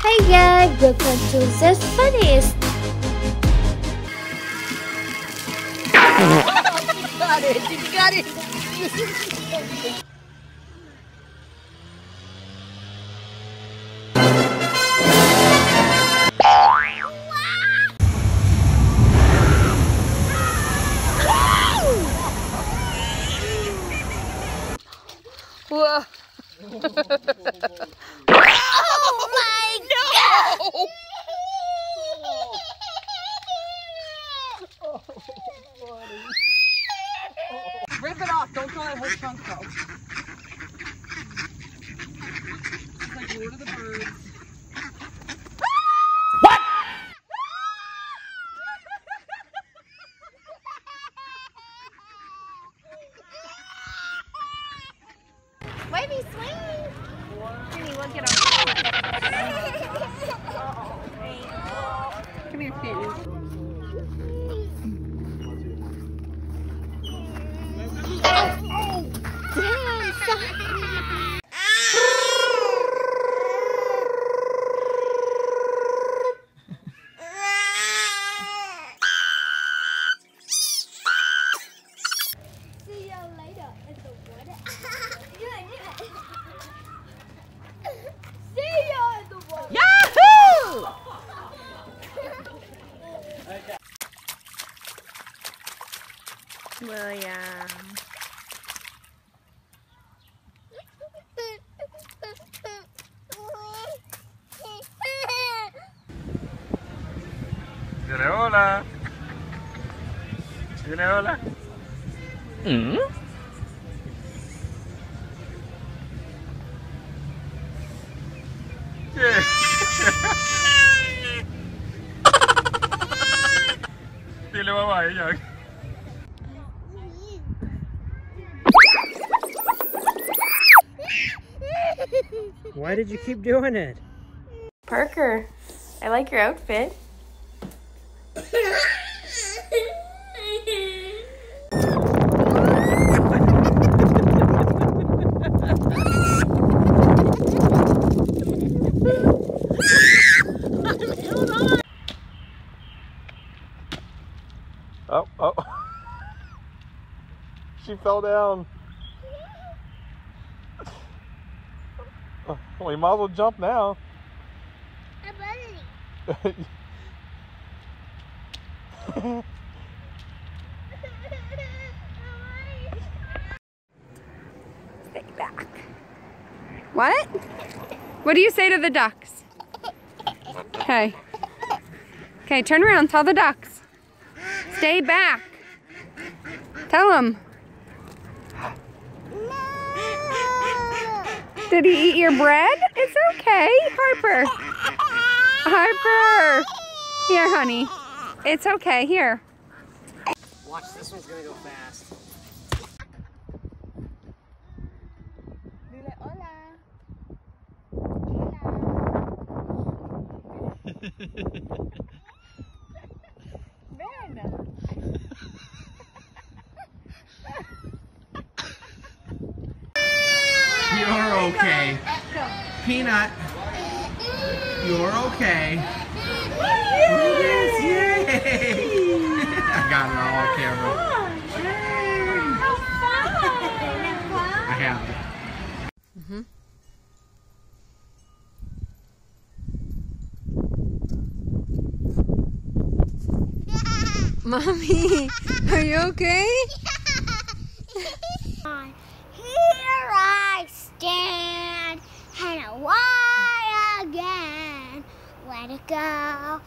Hey guys, welcome to the funniest. got it. You got it. Whoa. Oh my god! Rip it off. Don't throw that whole chunk though. It's like Lord of the Birds. Wavy swing! Jimmy, look at Come here, Peyton. William. Dile hola. Dile hola. Dile bye bye Jack. Why did you keep doing it? Parker, I like your outfit. Oh, oh. she fell down. You might as well jump now. Stay back. What? What do you say to the ducks? Okay. Okay, turn around. Tell the ducks. Stay back. Tell them. Did he eat your bread? It's okay, Harper. Harper. Here, honey. It's okay. Here. Watch, this one's gonna go fast. Dile hola. Ven. You're okay. Peanut, you're okay. Yes, yay! I got it all on camera. I have it. Mommy, are you okay? I stand and away again. Let it go.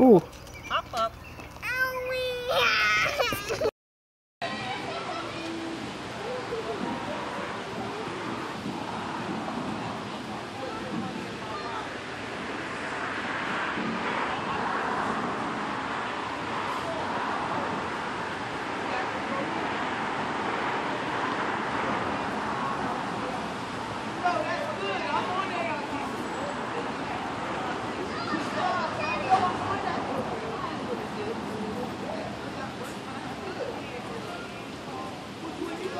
Ooh. Hop up. Owie.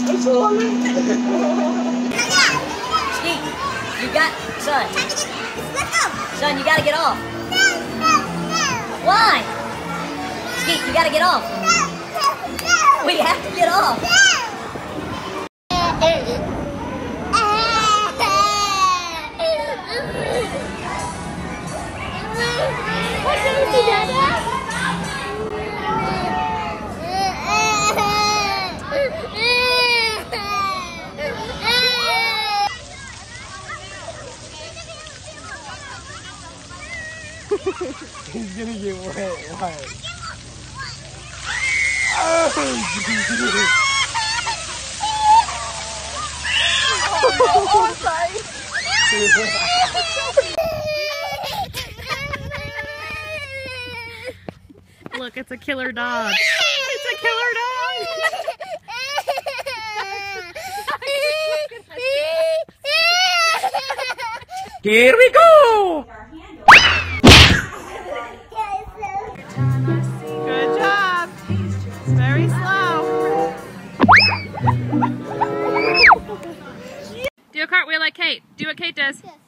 Skeet, you got, son, son, you gotta get off. Why? Skeet, you gotta get off. We have to get off. Gonna get wet. Look, it's a killer dog. It's a killer dog. Here we go! Kate. Do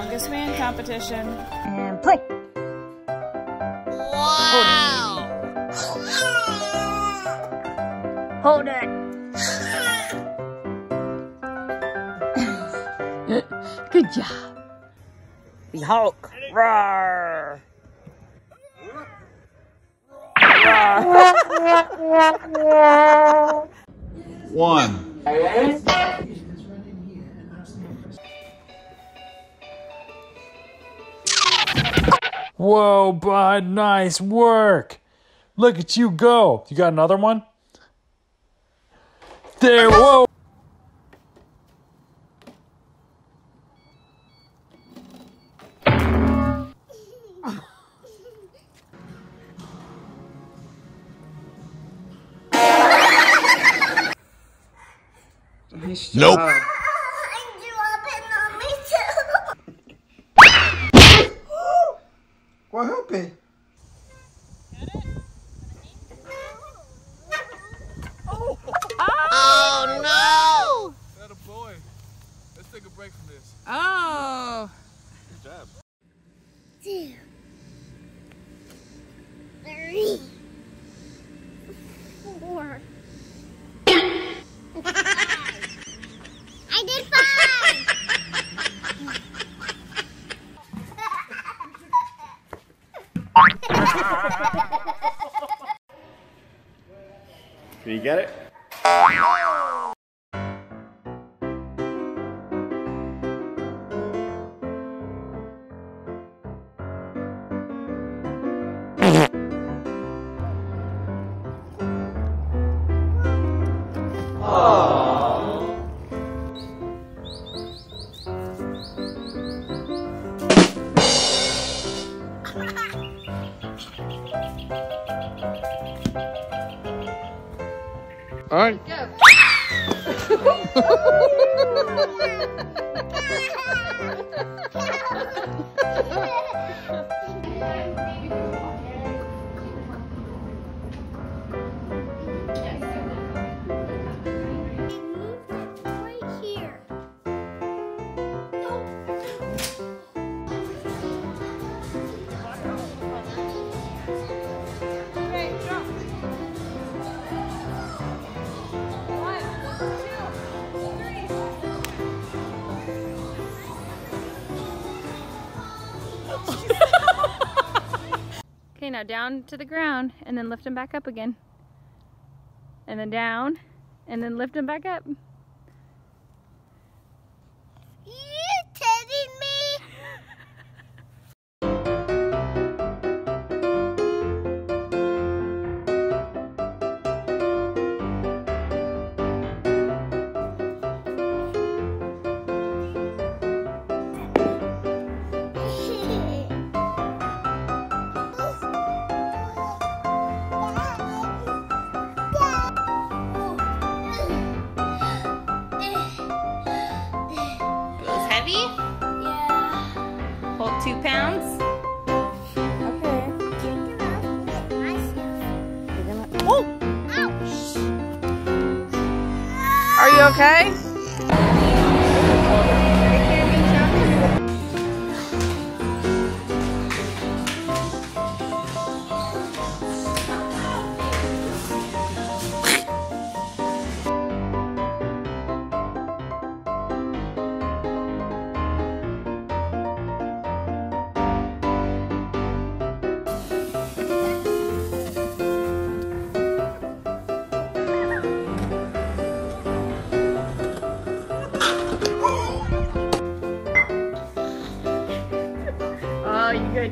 Strongest man competition. And play. Wow. Hold it. Good job. The Hulk. Roar. One. Whoa, bud, nice work. Look at you go. You got another one? There, whoa. Nope. What happened? That a boy. Let's take a break from this. Oh. Good job. Two, three, four. I did five. Can you get it? Right. Right Now down to the ground and then lift them back up again. And then down and then lift them back up. Yeah. Pounds. Okay. Take them off with myself. Oh! Ouch. Are you okay?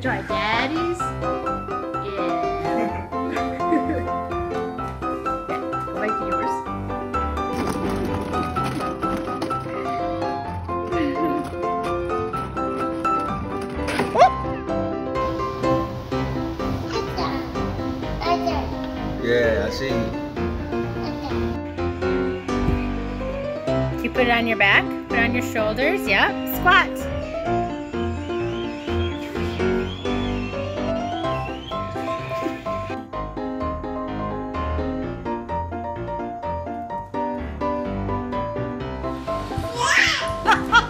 Gonna try daddy's? Yeah. like yours. Yeah, I see. You put it on your back, put it on your shoulders. Yep. Squat. 哈 哈